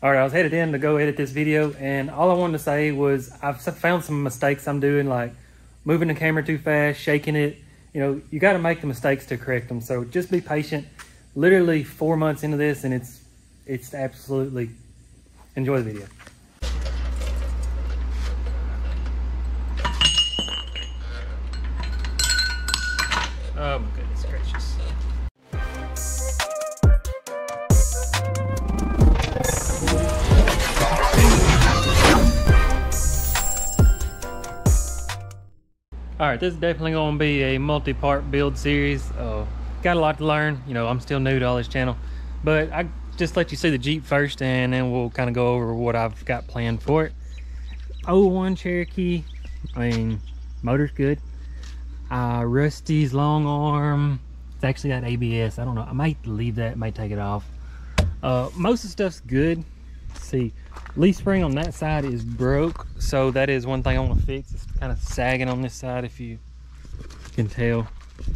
All right, I was headed in to go edit this video, and all I wanted to say was I've found some mistakes I'm doing, like moving the camera too fast, shaking it. You know, you got to make the mistakes to correct them. So just be patient. Literally four months into this, and it's it's absolutely enjoy the video. Oh All right, this is definitely going to be a multi-part build series. Uh, got a lot to learn. You know, I'm still new to all this channel, but I just let you see the Jeep first, and then we'll kind of go over what I've got planned for it. 01 Cherokee. I mean, motor's good. Uh, Rusty's long arm. It's actually got ABS. I don't know. I might leave that. Might take it off. Uh, most of the stuff's good. Let's see, leaf spring on that side is broke, so that is one thing I want to fix. It's kind of sagging on this side, if you can tell.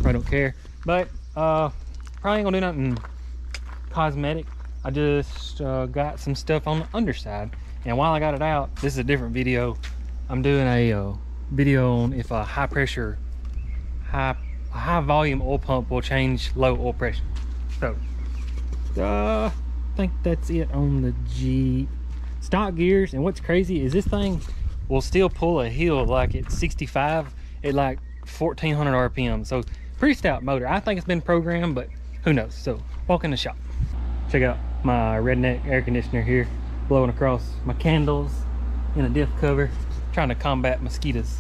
I don't care, but uh, probably ain't gonna do nothing cosmetic. I just uh, got some stuff on the underside, and while I got it out, this is a different video. I'm doing a uh, video on if a high pressure, high high volume oil pump will change low oil pressure. So, uh, I think that's it on the Jeep. Stock gears, and what's crazy is this thing will still pull a hill like it's 65 at like 1400 RPM. So pretty stout motor. I think it's been programmed, but who knows? So walk in the shop. Check out my redneck air conditioner here, blowing across my candles in a diff cover, trying to combat mosquitoes.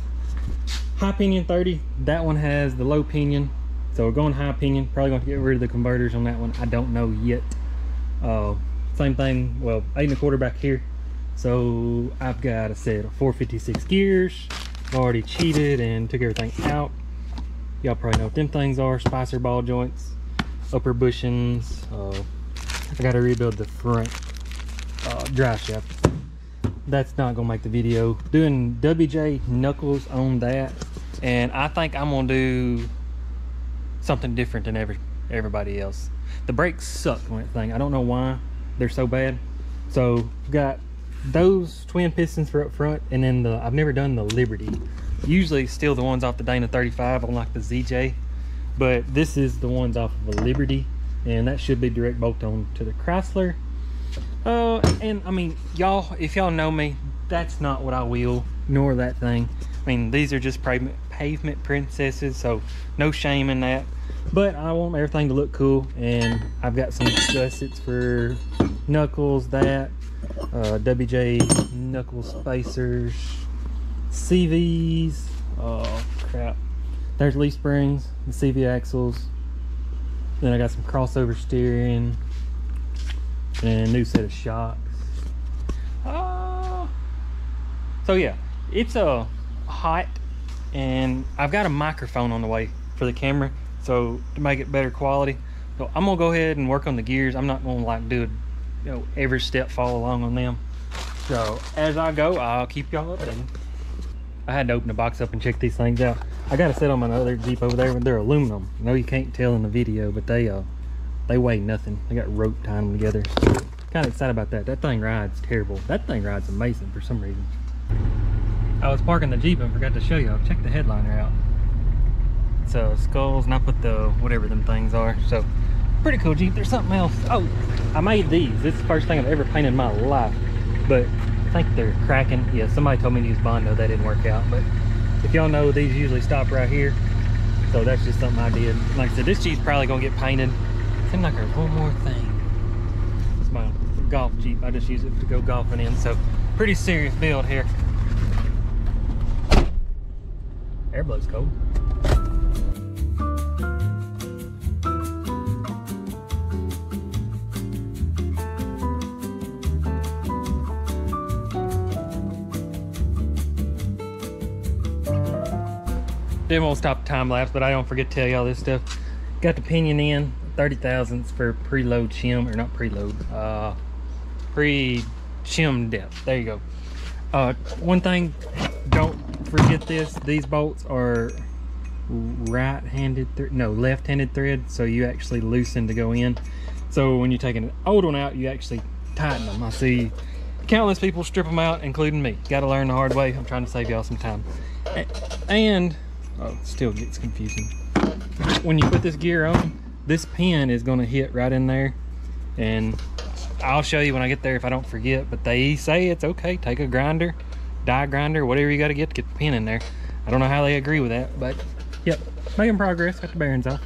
High pinion 30, that one has the low pinion. So we're going high pinion, probably going to get rid of the converters on that one. I don't know yet. Uh, same thing, well, eight and a quarter back here. So I've got a set of 456 gears. I've already cheated and took everything out. Y'all probably know what them things are. Spicer ball joints, upper bushings. Uh, I got to rebuild the front uh, drive shaft. That's not gonna make the video. Doing WJ knuckles on that, and I think I'm gonna do something different than every everybody else. The brakes suck on that thing. I don't know why they're so bad. So got those twin pistons for up front, and then the I've never done the Liberty. Usually still the ones off the Dana 35 on like the ZJ, but this is the ones off of a Liberty, and that should be direct bolt on to the Chrysler. Uh, and I mean, y'all, if y'all know me, that's not what I wheel, nor that thing. I mean, these are just pavement, pavement princesses, so no shame in that. But I want everything to look cool, and I've got some gussets for knuckles, that, uh, WJ knuckle spacers, CVs, oh crap. There's leaf springs, the CV axles. Then I got some crossover steering, and a new set of shocks. Uh, so yeah, it's a uh, hot, and I've got a microphone on the way for the camera so to make it better quality so i'm gonna go ahead and work on the gears i'm not gonna like do it you know every step follow along on them. So as i go i'll keep y'all updated i had to open the box up and check these things out. I got to set on my other jeep over there. They're aluminum. Know you can't tell in the video but they uh they weigh nothing. They got rope tying them together. Kind of excited about that. That thing rides terrible. That thing rides amazing for some reason. I was parking the jeep and forgot to show y'all. check the headliner out. It's uh, skulls and I put the whatever them things are. So pretty cool. Jeep there's something else? Oh I made these. This is the first thing I've ever painted in my life. But I think they're cracking. Yeah somebody told me to use Bondo that didn't work out. But if y'all know these usually stop right here. So that's just something I did. Like I said this Jeep's probably gonna get painted. Seems like there's one more thing. It's my golf Jeep. I just use it to go golfing in. So pretty serious build here. Air blows cold Didn't stop the time lapse, but I don't forget to tell y'all this stuff. Got the pinion in, 30 thousandths for preload shim, or not preload, uh, pre-shim depth. There you go. Uh, one thing, don't forget this. These bolts are right-handed, no, left-handed thread, so you actually loosen to go in. So when you're taking an old one out, you actually tighten them. I see countless people strip them out, including me. Got to learn the hard way. I'm trying to save y'all some time. And, oh, still gets confusing. When you put this gear on, this pin is going to hit right in there. And I'll show you when I get there if I don't forget. But they say it's okay. Take a grinder, die grinder, whatever you got to get to get the pin in there. I don't know how they agree with that, but yep, making progress. Got the bearings off.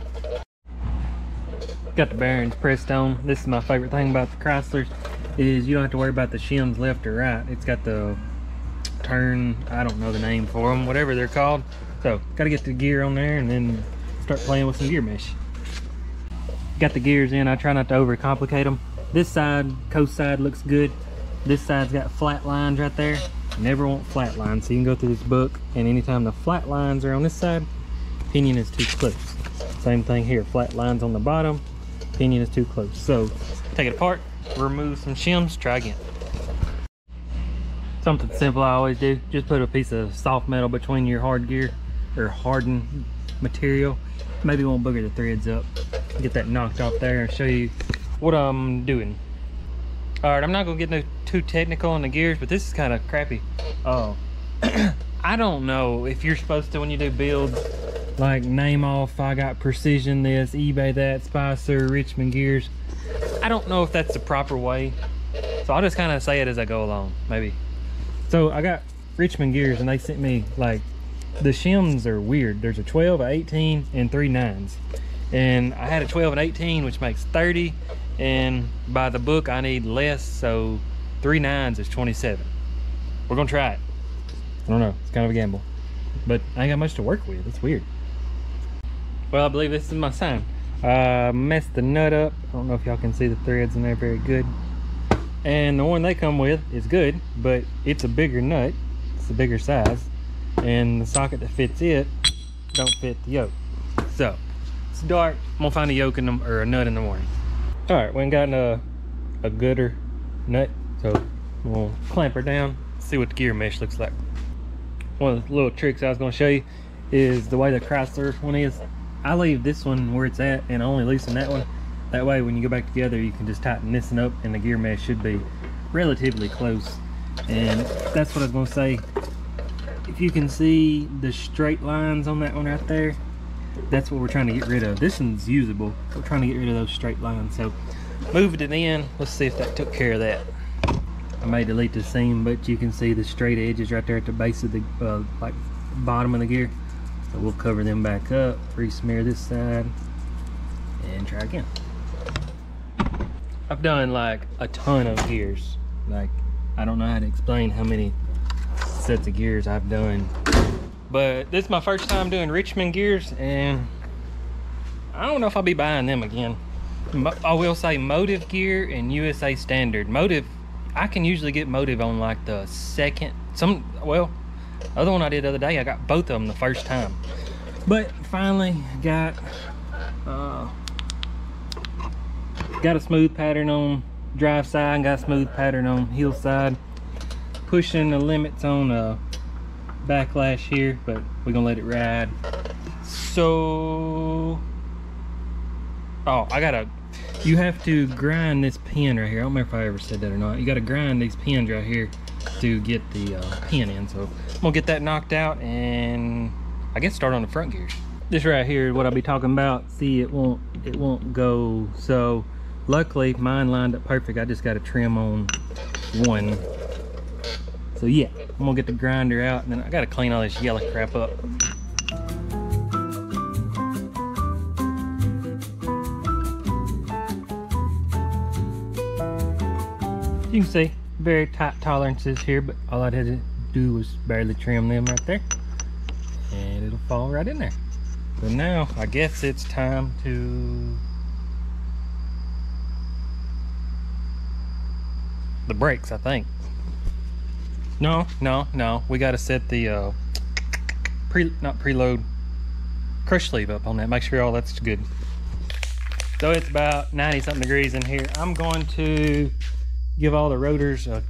Got the bearings pressed on. This is my favorite thing about the Chryslers is you don't have to worry about the shims left or right. It's got the turn, I don't know the name for them, whatever they're called. So got to get the gear on there and then start playing with some gear mesh. Got the gears in. I try not to overcomplicate them. This side, coast side looks good. This side's got flat lines right there. Never want flat lines. So you can go through this book and anytime the flat lines are on this side, pinion is too close. Same thing here, flat lines on the bottom, pinion is too close. So take it apart, remove some shims, try again. Something simple I always do, just put a piece of soft metal between your hard gear or hardened material. Maybe won't booger the threads up. Get that knocked off there and show you what I'm doing. All right, I'm not gonna get no, too technical on the gears, but this is kind of crappy. Oh, I don't know if you're supposed to, when you do builds, like name off, I got Precision this, eBay that, Spicer, Richmond gears. I don't know if that's the proper way. So I'll just kind of say it as I go along, maybe. So I got Richmond gears and they sent me like, the shims are weird. There's a 12, a 18, and three nines. And I had a 12 and 18, which makes 30. And by the book, I need less. So three nines is 27. We're gonna try it. I don't know, it's kind of a gamble. But I ain't got much to work with, it's weird. Well, I believe this is my sign. Uh, messed the nut up. I don't know if y'all can see the threads in there very good. And the one they come with is good, but it's a bigger nut. It's a bigger size. And the socket that fits it don't fit the yoke. So, it's dark. I'm gonna find a yoke in them or a nut in the morning. All right, we ain't got a, a gooder nut. So we'll clamp her down, see what the gear mesh looks like. One of the little tricks I was gonna show you is the way the Chrysler one is. I leave this one where it's at and only loosen that one. That way when you go back together, you can just tighten this one up and the gear mesh should be relatively close. And that's what I was gonna say. If you can see the straight lines on that one right there, that's what we're trying to get rid of. This one's usable. We're trying to get rid of those straight lines. So moved it in. Let's see if that took care of that. I may delete the seam, but you can see the straight edges right there at the base of the uh, like bottom of the gear. So we'll cover them back up, re-smear this side, and try again. I've done like a ton of gears. Like, I don't know how to explain how many sets of gears I've done. But this is my first time doing Richmond gears, and I don't know if I'll be buying them again. I will say Motive gear and USA Standard. Motive, I can usually get Motive on like the second, some, well, other one I did the other day, I got both of them the first time. But finally got, uh, got a smooth pattern on drive side, and got a smooth pattern on heel side. Pushing the limits on uh, backlash here, but we're gonna let it ride. So, oh, I gotta, you have to grind this pin right here. I don't remember if I ever said that or not. You gotta grind these pins right here to get the uh, pin in. So I'm gonna get that knocked out and I guess start on the front gears. This right here is what I'll be talking about. See, it won't, it won't go. So luckily mine lined up perfect. I just got to trim on one. So yeah, I'm gonna get the grinder out and then I gotta clean all this yellow crap up. You can see very tight tolerances here, but all I had to do was barely trim them right there. And it'll fall right in there. So now I guess it's time to the brakes, I think. No, no, no. We got to set the uh, pre not preload crush sleeve up on that. Make sure all that's good. So it's about 90 something degrees in here. I'm going to give all the rotors a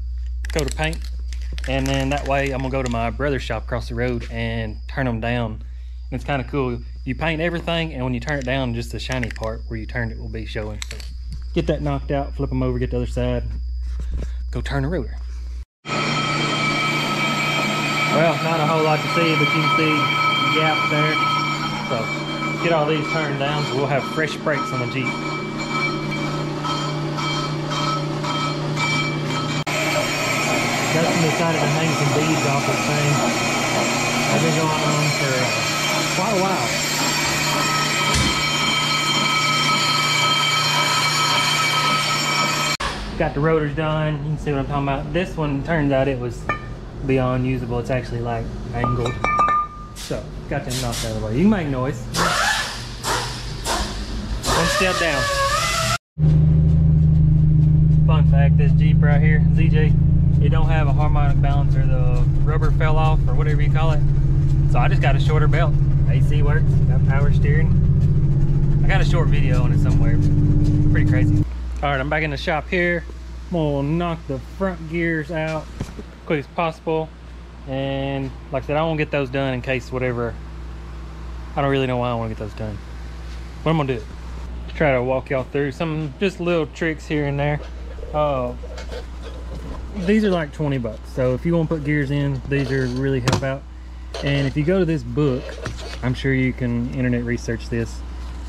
coat of paint and then that way I'm gonna go to my brother's shop across the road and turn them down. And it's kind of cool. You paint everything and when you turn it down, just the shiny part where you turned it will be showing. So get that knocked out, flip them over, get the other side, go turn the rotor. Well, not a whole lot to see, but you can see the gap there. So get all these turned down so we'll have fresh brakes on the Jeep. Decided to hang some beads off this thing. They've been going on for quite a while. Got the rotors done. You can see what I'm talking about. This one turns out it was beyond usable. It's actually like angled. So got them knocked out of the way. You can make noise. One step down. Fun fact, this Jeep right here, ZJ, it don't have a harmonic balancer. The rubber fell off or whatever you call it. So I just got a shorter belt. AC works, got power steering. I got a short video on it somewhere. Pretty crazy. All right, I'm back in the shop here. I'm gonna knock the front gears out quick as possible. And like I said, I won't get those done in case whatever. I don't really know why I want to get those done. What I'm gonna do, try to walk y'all through some just little tricks here and there. Uh, these are like 20 bucks. So if you want to put gears in, these are really help out. And if you go to this book, I'm sure you can internet research this.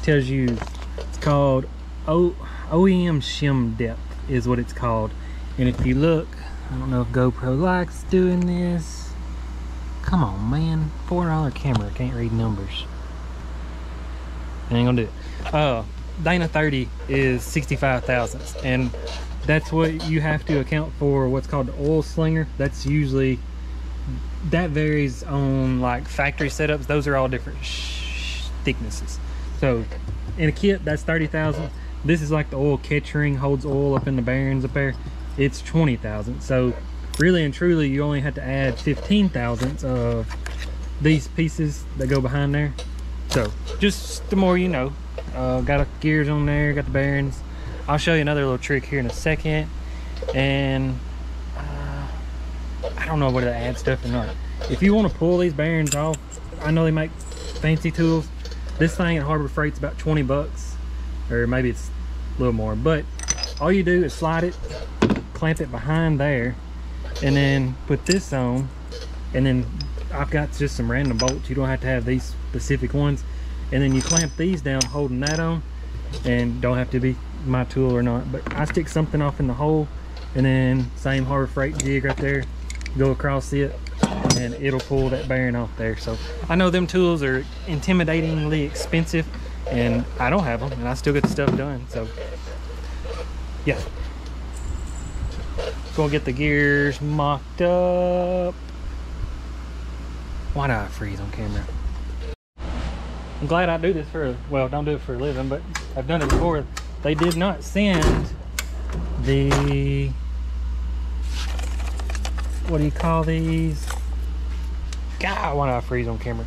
It tells you it's called o OEM shim depth is what it's called. And if you look, I don't know if GoPro likes doing this. Come on, man. $4 camera can't read numbers. I ain't gonna do it. Uh, Dana 30 is 65 thousandths. And that's what you have to account for what's called the oil slinger. That's usually, that varies on like factory setups. Those are all different thicknesses. So in a kit, that's 30 thousand. This is like the oil catch ring, holds oil up in the bearings up there it's 20,000. So really and truly, you only have to add 15 thousandths of these pieces that go behind there. So just the more you know. Uh, got gears on there, got the bearings. I'll show you another little trick here in a second. And uh, I don't know whether to add stuff or not. If you want to pull these bearings off, I know they make fancy tools. This thing at Harbor Freight's about 20 bucks, or maybe it's a little more. But all you do is slide it clamp it behind there and then put this on and then I've got just some random bolts. You don't have to have these specific ones. And then you clamp these down holding that on and don't have to be my tool or not. But I stick something off in the hole and then same Harbor Freight jig right there go across it and it'll pull that bearing off there. So I know them tools are intimidatingly expensive and I don't have them and I still get the stuff done so yeah Go get the gears mocked up. Why not freeze on camera? I'm glad I do this for, well, don't do it for a living, but I've done it before. They did not send the, what do you call these? God, why not freeze on camera?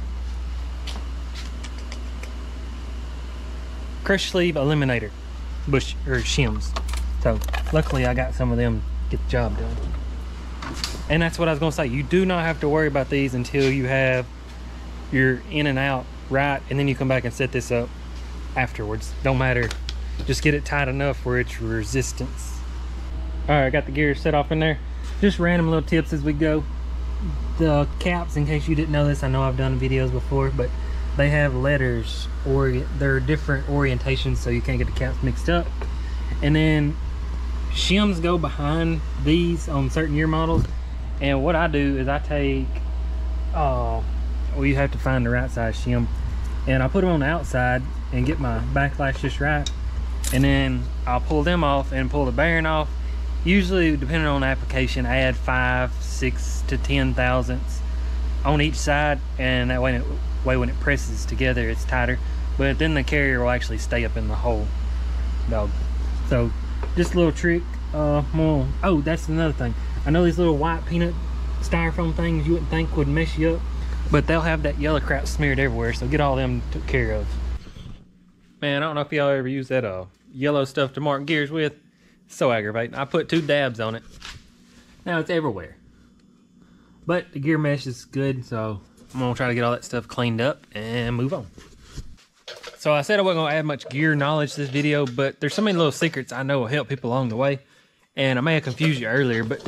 Crush sleeve eliminator, bush, or shims. So luckily I got some of them get the job done. And that's what I was gonna say. You do not have to worry about these until you have your in and out right, and then you come back and set this up afterwards. Don't matter. Just get it tight enough where it's resistance. All right, I got the gears set off in there. Just random little tips as we go. The caps, in case you didn't know this, I know I've done videos before, but they have letters or they're different orientations so you can't get the caps mixed up. And then shims go behind these on certain year models. And what I do is I take uh well you have to find the right size shim. And I put them on the outside and get my backlash just right. And then I'll pull them off and pull the bearing off. Usually depending on application add five six to ten thousandths on each side. And that way, way when it presses together it's tighter. But then the carrier will actually stay up in the hole dog. So just a little trick uh more oh that's another thing. I know these little white peanut styrofoam things you wouldn't think would mess you up but they'll have that yellow crap smeared everywhere so get all them took care of. Man i don't know if y'all ever use that uh yellow stuff to mark gears with. So aggravating. I put two dabs on it. Now it's everywhere. But the gear mesh is good so i'm gonna try to get all that stuff cleaned up and move on so I said I wasn't gonna add much gear knowledge to this video, but there's so many little secrets I know will help people along the way. And I may have confused you earlier, but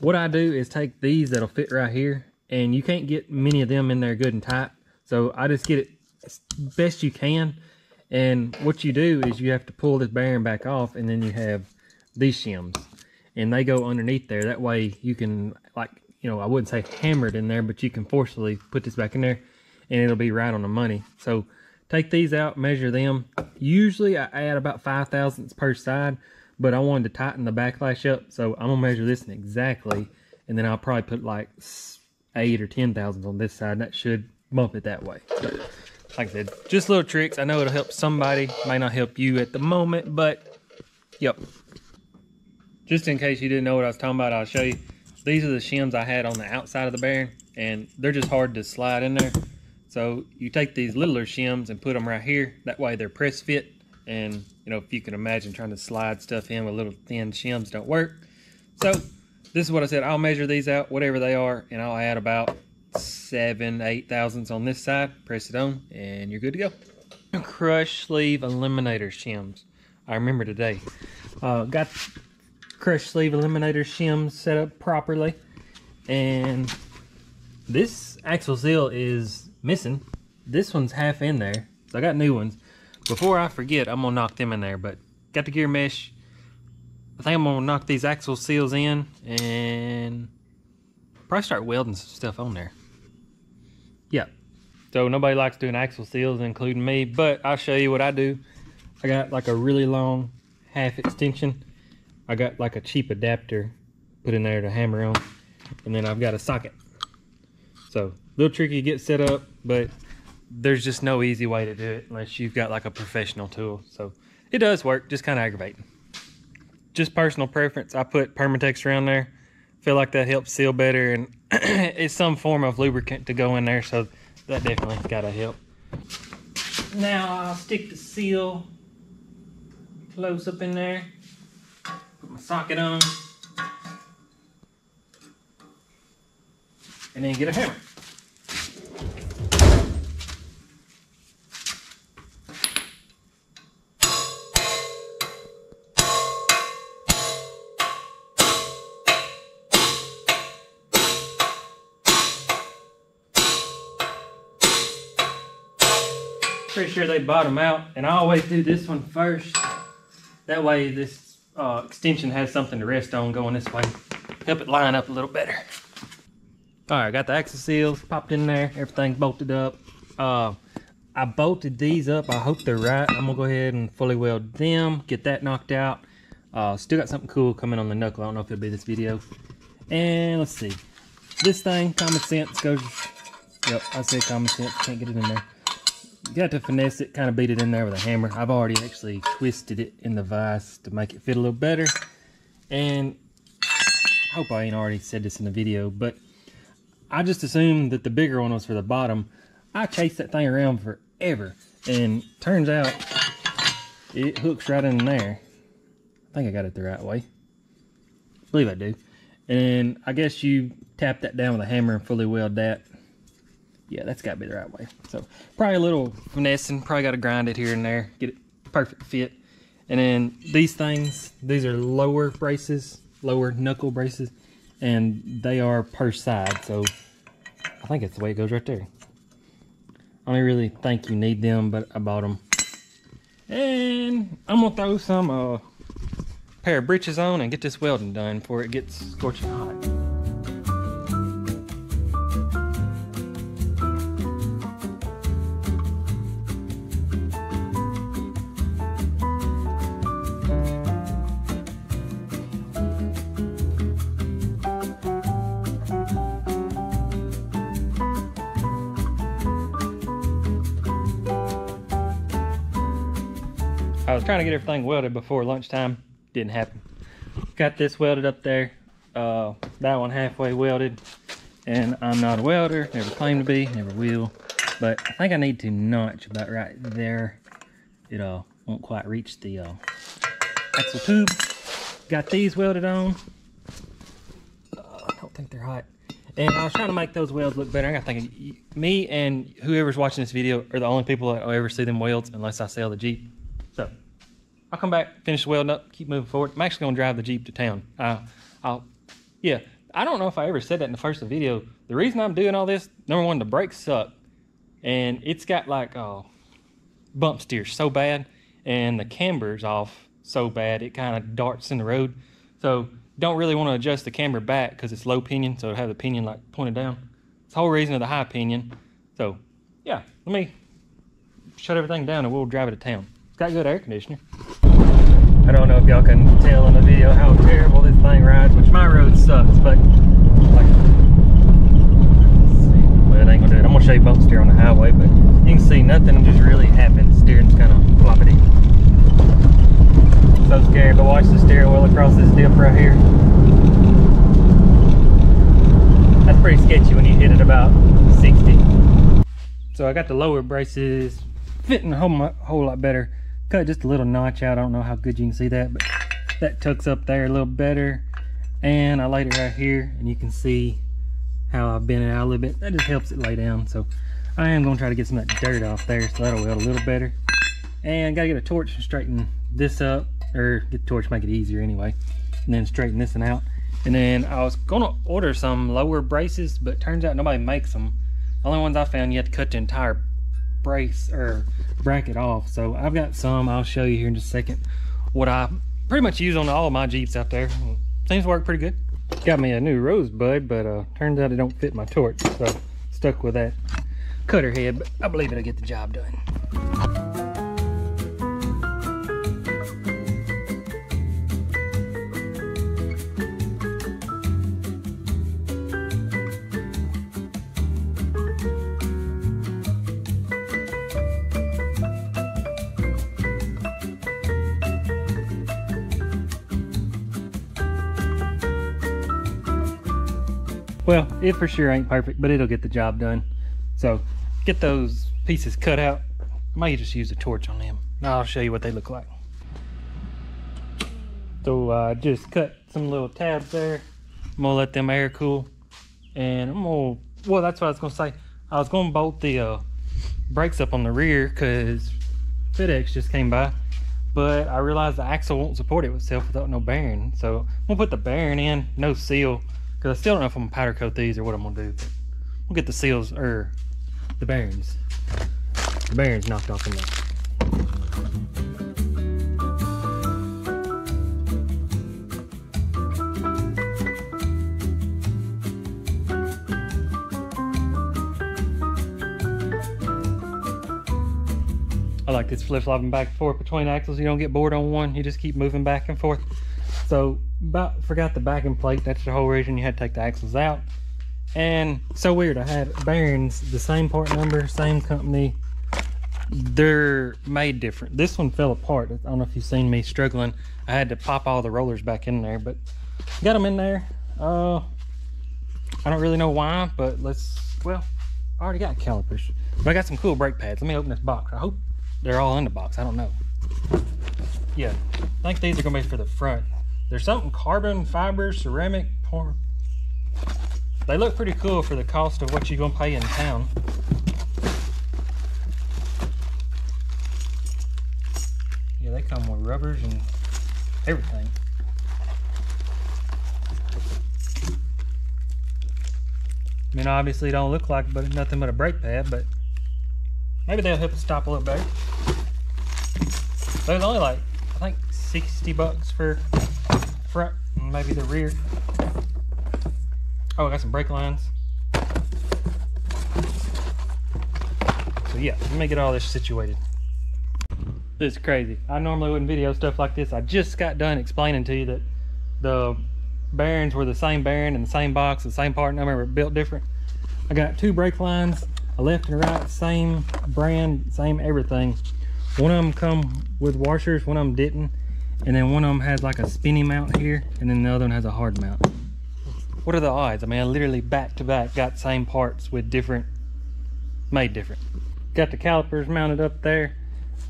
what I do is take these that'll fit right here, and you can't get many of them in there good and tight. So I just get it as best you can. And what you do is you have to pull this bearing back off, and then you have these shims. And they go underneath there. That way you can, like, you know, I wouldn't say hammer it in there, but you can forcefully put this back in there, and it'll be right on the money. So take these out, measure them. Usually I add about five thousandths per side, but I wanted to tighten the backlash up. So I'm gonna measure this exactly, and then I'll probably put like eight or 10 thousandths on this side. and That should bump it that way. Like I said, just little tricks. I know it'll help somebody, might not help you at the moment, but yep. Just in case you didn't know what I was talking about, I'll show you. These are the shims I had on the outside of the bearing, and they're just hard to slide in there. So you take these littler shims and put them right here. That way they're press fit. And you know, if you can imagine trying to slide stuff in with little thin shims don't work. So this is what I said. I'll measure these out, whatever they are, and I'll add about seven, eight thousandths on this side. Press it on, and you're good to go. Crush sleeve eliminator shims. I remember today. Uh, got crush sleeve eliminator shims set up properly, and this axle seal is missing. This one's half in there, so I got new ones. Before I forget, I'm gonna knock them in there, but got the gear mesh. I think I'm gonna knock these axle seals in and probably start welding some stuff on there. Yeah. So nobody likes doing axle seals, including me, but I'll show you what I do. I got like a really long half extension. I got like a cheap adapter put in there to hammer on. And then I've got a socket. So a little tricky to get set up, but there's just no easy way to do it unless you've got like a professional tool. So it does work, just kind of aggravating. Just personal preference. I put Permatex around there. Feel like that helps seal better and it's some form of lubricant to go in there. So that definitely gotta help. Now I'll stick the seal close up in there. Put my socket on. And then get a hammer. Pretty sure they bottom out, and I always do this one first. That way this uh, extension has something to rest on going this way. Help it line up a little better. All right, got the axle seals popped in there. Everything's bolted up. Uh, I bolted these up. I hope they're right. I'm gonna go ahead and fully weld them, get that knocked out. Uh, still got something cool coming on the knuckle. I don't know if it'll be this video. And let's see. This thing, common sense goes, yep, I said common sense, can't get it in there. You got to finesse it, kind of beat it in there with a hammer. I've already actually twisted it in the vise to make it fit a little better. And I hope I ain't already said this in the video, but I just assumed that the bigger one was for the bottom. I chased that thing around forever. And turns out it hooks right in there. I think I got it the right way. I believe I do. And I guess you tap that down with a hammer and fully weld that yeah, that's got to be the right way. So probably a little finessing. Probably got to grind it here and there. Get it perfect fit. And then these things, these are lower braces, lower knuckle braces. And they are per side. So I think it's the way it goes right there. I don't really think you need them, but I bought them. And I'm to throw some uh, pair of breeches on and get this welding done before it gets scorching hot. I was trying to get everything welded before lunchtime. Didn't happen. Got this welded up there. Uh, that one halfway welded. And I'm not a welder. Never claimed to be. Never will. But I think I need to notch about right there. It uh, won't quite reach the uh, axle tube. Got these welded on. Uh, I don't think they're hot. And I was trying to make those welds look better. I got thinking, me and whoever's watching this video are the only people that will ever see them welds unless I sell the Jeep. I'll come back, finish the welding up, keep moving forward. I'm actually gonna drive the Jeep to town. Uh, I'll, yeah, I don't know if I ever said that in the first video. The reason I'm doing all this, number one, the brakes suck. And it's got like uh, bump steer so bad and the camber's off so bad it kind of darts in the road. So don't really want to adjust the camber back because it's low pinion, so have the pinion like pointed down. It's the whole reason of the high pinion. So yeah, let me shut everything down and we'll drive it to town. It's got good air conditioner. I don't know if y'all can tell in the video how terrible this thing rides, which my road sucks, but like, well, it ain't gonna do it. I'm gonna show you bump steer on the highway, but you can see nothing just really happens. Steering's kind of floppity. So scared, but watch the steering wheel across this dip right here. That's pretty sketchy when you hit it about 60. So I got the lower braces fitting a whole, whole lot better cut just a little notch out. I don't know how good you can see that, but that tucks up there a little better. And I laid it right here, and you can see how I bent it out a little bit. That just helps it lay down. So I am going to try to get some of that dirt off there, so that'll weld a little better. And got to get a torch and straighten this up, or get the torch, make it easier anyway. And then straighten this one out. And then I was going to order some lower braces, but turns out nobody makes them. The only ones I found, you have to cut the entire brace or bracket off. So I've got some, I'll show you here in just a second, what I pretty much use on all my Jeeps out there. Seems to work pretty good. Got me a new Rosebud, but uh, turns out it don't fit my torch. So stuck with that cutter head, but I believe it'll get the job done. It for sure ain't perfect, but it'll get the job done. So get those pieces cut out. I might just use a torch on them. I'll show you what they look like. So I uh, just cut some little tabs there. I'm gonna let them air cool. And I'm gonna, well, that's what I was gonna say. I was gonna bolt the uh, brakes up on the rear because FedEx just came by. But I realized the axle won't support it itself without no bearing. So I'm gonna put the bearing in, no seal. Because I still don't know if I'm gonna powder coat these or what I'm gonna do. But we'll get the seals or the bearings. The bearings knocked off in there. I like this flip-flopping back and forth between axles. You don't get bored on one. You just keep moving back and forth. So about forgot the backing plate. That's the whole reason you had to take the axles out. And so weird. I had bearings, the same part number, same company. They're made different. This one fell apart. I don't know if you've seen me struggling. I had to pop all the rollers back in there, but got them in there. Uh, I don't really know why, but let's, well, I already got calipers. But I got some cool brake pads. Let me open this box. I hope they're all in the box. I don't know. Yeah, I think these are gonna be for the front. There's something carbon fiber, ceramic. They look pretty cool for the cost of what you're gonna pay in town. Yeah, they come with rubbers and everything. I mean, obviously don't look like but nothing but a brake pad, but maybe they'll help stop a little better. There's only like, I think 60 bucks for front and maybe the rear. Oh, I got some brake lines. So yeah, let me get all this situated. This is crazy. I normally wouldn't video stuff like this. I just got done explaining to you that the bearings were the same bearing in the same box, the same part number, but built different. I got two brake lines, a left and a right, same brand, same everything. One of them come with washers, one of them didn't and then one of them has like a spinny mount here and then the other one has a hard mount. What are the odds? I mean i literally back to back got same parts with different made different. Got the calipers mounted up there.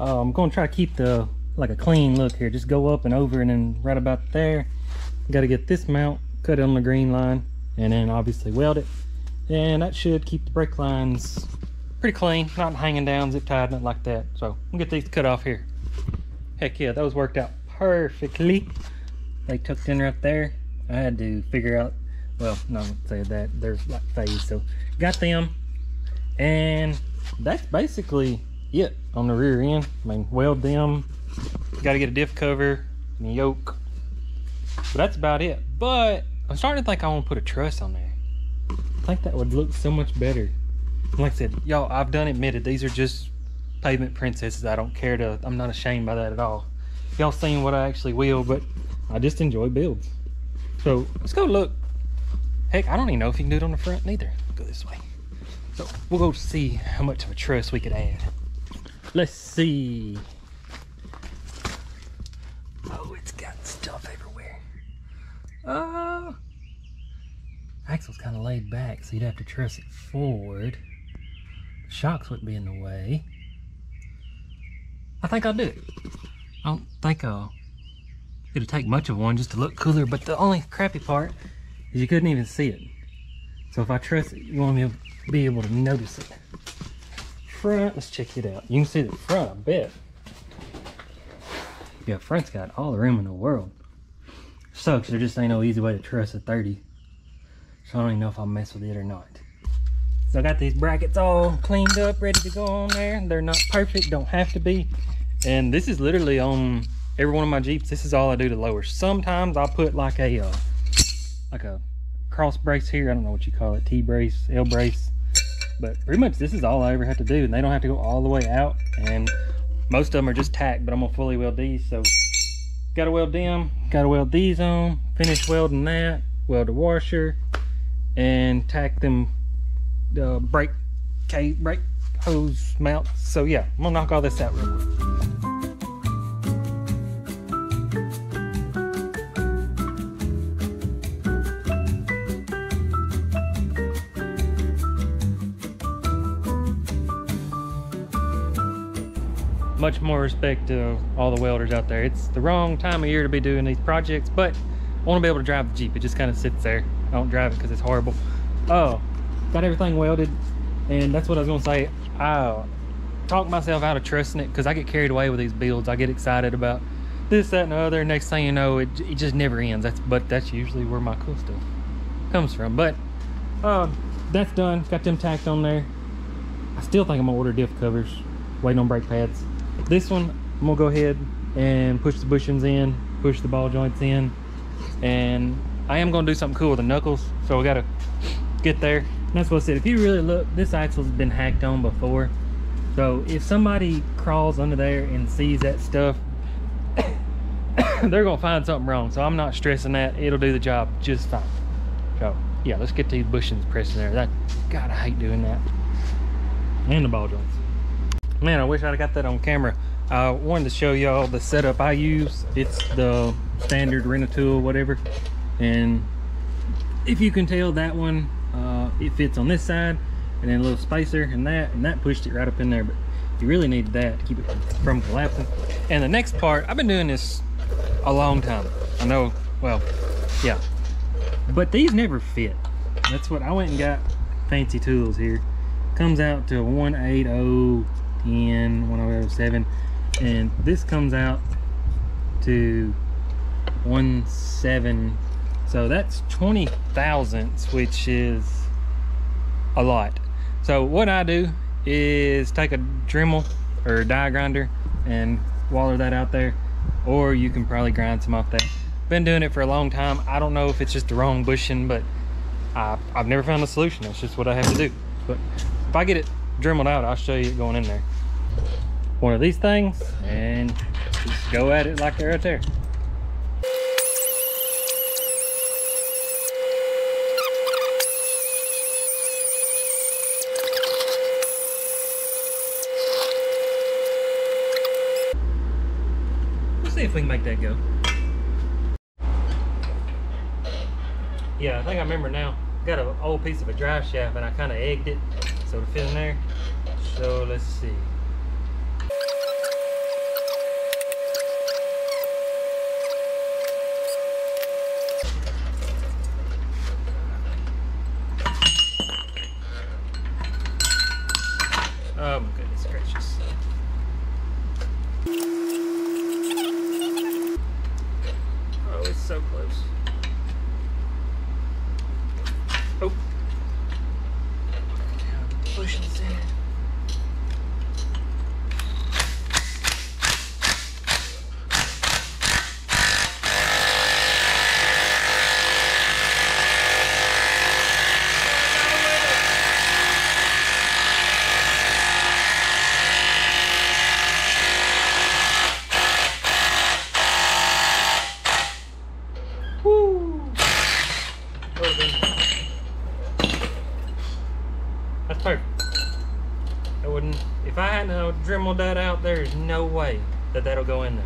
Uh, i'm going to try to keep the like a clean look here. Just go up and over and then right about there. Got to get this mount cut it on the green line and then obviously weld it. And that should keep the brake lines pretty clean not hanging down zip tied nothing like that. So we'll get these cut off here. Heck yeah, those worked out perfectly. They tucked in right there. I had to figure out, well, no, say that, there's like phase, so got them. And that's basically it on the rear end. I mean, weld them, got to get a diff cover and a yoke. But that's about it. But I'm starting to think I want to put a truss on there. I think that would look so much better. Like I said, y'all, I've done admitted these are just pavement princesses. I don't care to, I'm not ashamed by that at all. Y'all seen what I actually will, but I just enjoy builds. So let's go look. Heck, I don't even know if you can do it on the front neither. Go this way. So we'll go see how much of a truss we could add. Let's see. Oh, it's got stuff everywhere. Uh, axle's kind of laid back, so you'd have to truss it forward. The Shocks wouldn't be in the way. I think I'll do it. I don't think uh, I'll. It'll take much of one just to look cooler, but the only crappy part is you couldn't even see it. So if I trust it, you want me to be able to notice it. Front, let's check it out. You can see the front, I bet. Yeah, front's got all the room in the world. Sucks, there just ain't no easy way to truss a 30. So I don't even know if I'll mess with it or not. So I got these brackets all cleaned up, ready to go on there. They're not perfect, don't have to be. And this is literally on every one of my Jeeps. This is all I do to lower. Sometimes I'll put like a, uh, like a cross brace here. I don't know what you call it, T-brace, L-brace. But pretty much this is all I ever have to do. And they don't have to go all the way out. And most of them are just tack, but I'm gonna fully weld these. So gotta weld them, gotta weld these on, finish welding that, weld the washer, and tack them uh, brake brake hose mount. So yeah, I'm gonna knock all this out real quick. Much more respect to all the welders out there. It's the wrong time of year to be doing these projects, but I want to be able to drive the Jeep. It just kind of sits there. I don't drive it because it's horrible. Oh, got everything welded, and that's what I was going to say. I talked myself out of trusting it because I get carried away with these builds. I get excited about this, that, and the other. Next thing you know, it, it just never ends. That's But that's usually where my cool stuff comes from. But uh, that's done. Got them tacked on there. I still think I'm going to order diff covers. Waiting on brake pads. This one, I'm gonna go ahead and push the bushings in, push the ball joints in, and I am gonna do something cool with the knuckles, so we gotta get there. And that's what I said, if you really look, this axle's been hacked on before. So if somebody crawls under there and sees that stuff, they're gonna find something wrong. So I'm not stressing that, it'll do the job just fine. So yeah, let's get these bushings pressed in there. That, God, I hate doing that. And the ball joints man i wish i'd got that on camera. I wanted to show y'all the setup i use. It's the standard rent-a-tool whatever. And if you can tell that one uh, it fits on this side and then a little spacer and that and that pushed it right up in there. But you really need that to keep it from collapsing. And the next part i've been doing this a long time. I know well yeah. But these never fit. That's what i went and got fancy tools here. Comes out to 180 10, 107, and this comes out to 17. So that's 20 thousandths, which is a lot. So what I do is take a Dremel or a die grinder and waller that out there, or you can probably grind some off that. Been doing it for a long time. I don't know if it's just the wrong bushing, but I, I've never found a solution. That's just what I have to do. But if I get it dremeled out, I'll show you it going in there one of these things and just go at it like they're right there. Let's see if we can make that go. Yeah, I think I remember now. Got an old piece of a drive shaft and I kind of egged it so to fit in there. So let's see. Oh my goodness gracious. bushings in. Woo! Would've been- That's perfect. I wouldn't, if I hadn't uh, dremeled that out, there's no way that that'll go in there.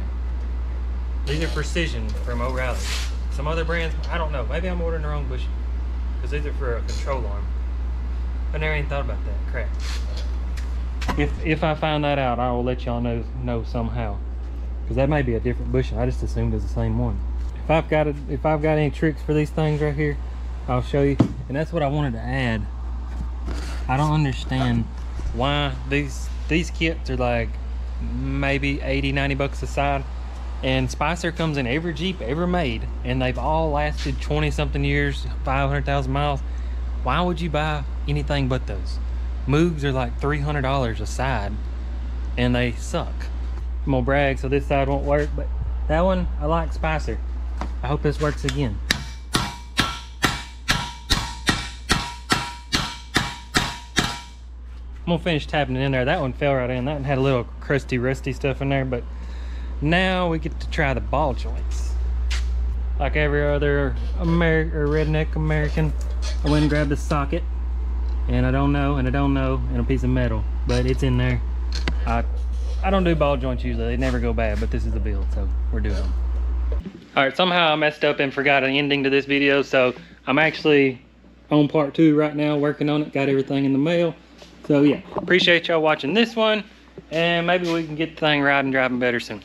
These are precision from O'Reilly. Some other brands, I don't know. Maybe I'm ordering the wrong bushing. Because these are for a control arm. I never even thought about that. Crap. If if I find that out, I will let y'all know know somehow. Because that may be a different bushing. I just assumed it's the same one. If I've got a, if I've got any tricks for these things right here, I'll show you. And that's what I wanted to add. I don't understand why these these kits are like maybe 80 90 bucks a side and spicer comes in every jeep ever made and they've all lasted 20 something years 500,000 miles. Why would you buy anything but those? Moogs are like $300 a side and they suck. I'm gonna brag so this side won't work but that one i like spicer. I hope this works again. I'm gonna finish tapping it in there. That one fell right in. That one had a little crusty, rusty stuff in there, but now we get to try the ball joints. Like every other Ameri redneck American, I went and grabbed a socket, and I don't know, and I don't know, and a piece of metal, but it's in there. I I don't do ball joints usually. They never go bad, but this is the build, so we're doing them. All right, somehow I messed up and forgot an ending to this video, so I'm actually on part two right now, working on it. Got everything in the mail. So yeah, appreciate y'all watching this one, and maybe we can get the thing riding, driving better soon.